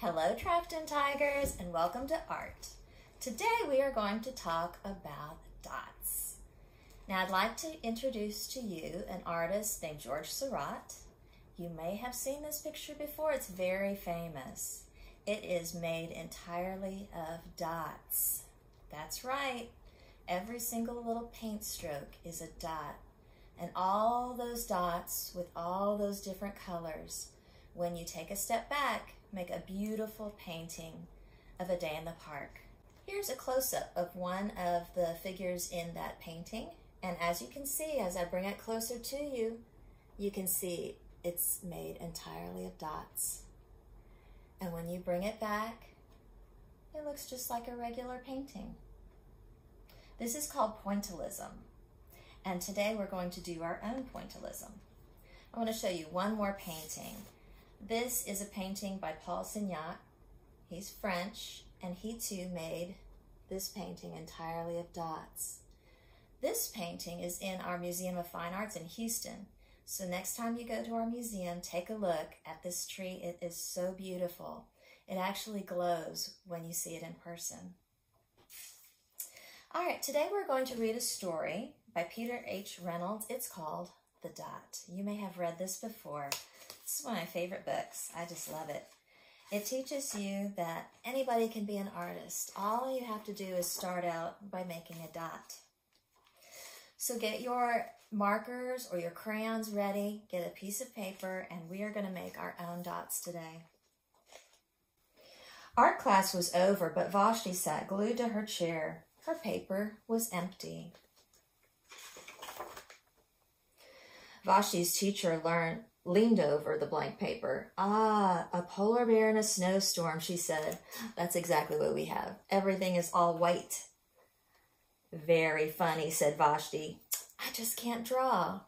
Hello Trafton Tigers and welcome to art. Today we are going to talk about dots. Now I'd like to introduce to you an artist named George Seurat. You may have seen this picture before, it's very famous. It is made entirely of dots. That's right, every single little paint stroke is a dot. And all those dots with all those different colors, when you take a step back, make a beautiful painting of a day in the park. Here's a close-up of one of the figures in that painting. And as you can see, as I bring it closer to you, you can see it's made entirely of dots. And when you bring it back, it looks just like a regular painting. This is called pointillism. And today we're going to do our own pointillism. I want to show you one more painting. This is a painting by Paul Signac. He's French, and he too made this painting entirely of dots. This painting is in our Museum of Fine Arts in Houston. So next time you go to our museum, take a look at this tree. It is so beautiful. It actually glows when you see it in person. All right, today we're going to read a story by Peter H. Reynolds. It's called The Dot. You may have read this before. Is one of my favorite books. I just love it. It teaches you that anybody can be an artist. All you have to do is start out by making a dot. So get your markers or your crayons ready, get a piece of paper, and we are going to make our own dots today. Art class was over, but Vashti sat glued to her chair. Her paper was empty. Vashti's teacher learned leaned over the blank paper. Ah, a polar bear in a snowstorm, she said. That's exactly what we have. Everything is all white. Very funny, said Vashti. I just can't draw.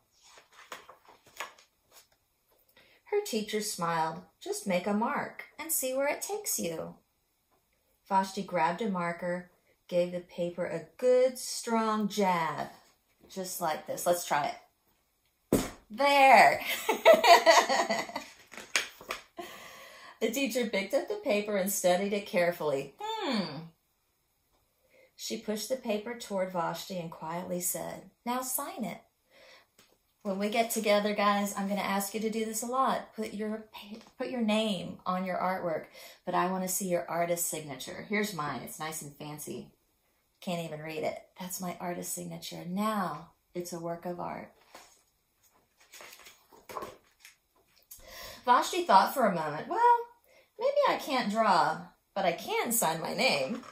Her teacher smiled. Just make a mark and see where it takes you. Vashti grabbed a marker, gave the paper a good strong jab, just like this. Let's try it. There. the teacher picked up the paper and studied it carefully. Hmm. She pushed the paper toward Vashti and quietly said, Now sign it. When we get together, guys, I'm going to ask you to do this a lot. Put your put your name on your artwork, but I want to see your artist signature. Here's mine. It's nice and fancy. Can't even read it. That's my artist signature. Now it's a work of art. Vashti thought for a moment, well, maybe I can't draw, but I can sign my name.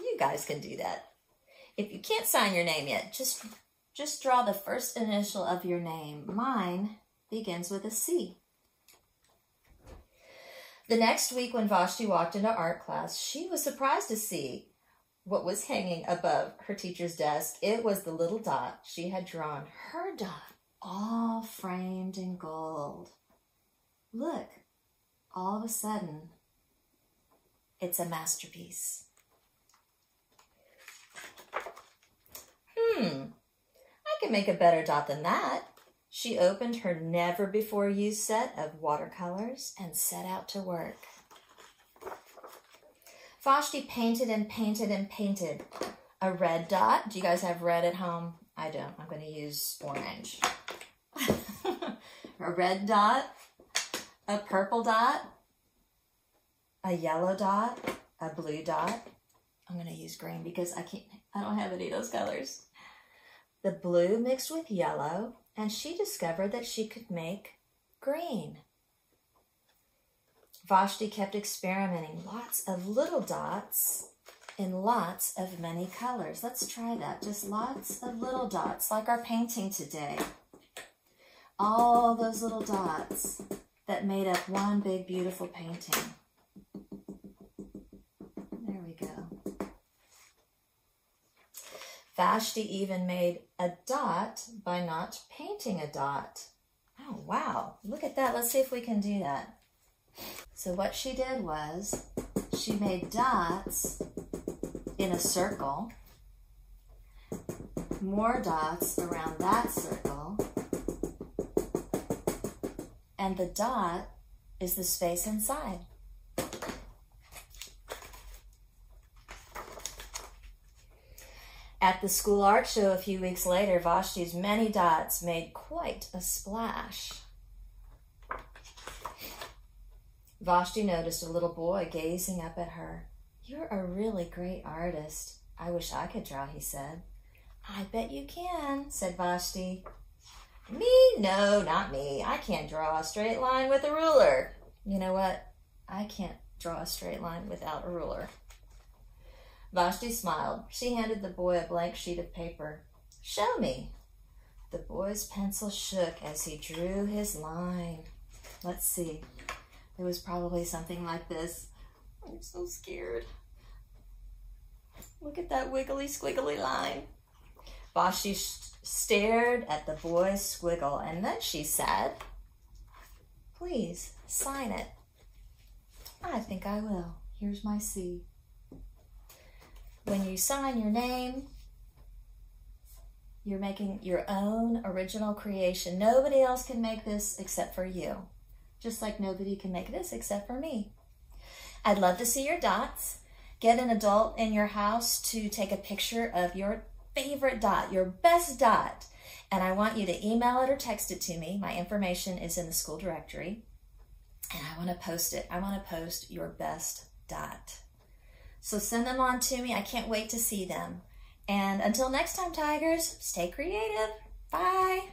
You guys can do that. If you can't sign your name yet, just, just draw the first initial of your name. Mine begins with a C. The next week when Vashti walked into art class, she was surprised to see what was hanging above her teacher's desk. It was the little dot she had drawn, her dot, all framed in gold. Look, all of a sudden, it's a masterpiece. Hmm, I can make a better dot than that. She opened her never before used set of watercolors and set out to work. Vashti painted and painted and painted. A red dot. Do you guys have red at home? I don't. I'm going to use orange. a red dot a purple dot, a yellow dot, a blue dot. I'm going to use green because I can't, I don't have any of those colors. The blue mixed with yellow, and she discovered that she could make green. Vashti kept experimenting lots of little dots in lots of many colors. Let's try that. Just lots of little dots, like our painting today. All those little dots that made up one big beautiful painting. There we go. Vashti even made a dot by not painting a dot. Oh, wow. Look at that. Let's see if we can do that. So what she did was she made dots in a circle, more dots around that circle, and the dot is the space inside. At the school art show a few weeks later, Vashti's many dots made quite a splash. Vashti noticed a little boy gazing up at her. You're a really great artist. I wish I could draw, he said. I bet you can, said Vashti. Me? No, not me. I can't draw a straight line with a ruler. You know what? I can't draw a straight line without a ruler. Vashti smiled. She handed the boy a blank sheet of paper. Show me. The boy's pencil shook as he drew his line. Let's see. It was probably something like this. I'm so scared. Look at that wiggly squiggly line. Vashti stared at the boy's squiggle and then she said, Please sign it. I think I will. Here's my C. When you sign your name, you're making your own original creation. Nobody else can make this except for you just like nobody can make this except for me. I'd love to see your dots. Get an adult in your house to take a picture of your favorite dot, your best dot, and I want you to email it or text it to me. My information is in the school directory, and I want to post it. I want to post your best dot. So send them on to me. I can't wait to see them. And until next time, Tigers, stay creative. Bye.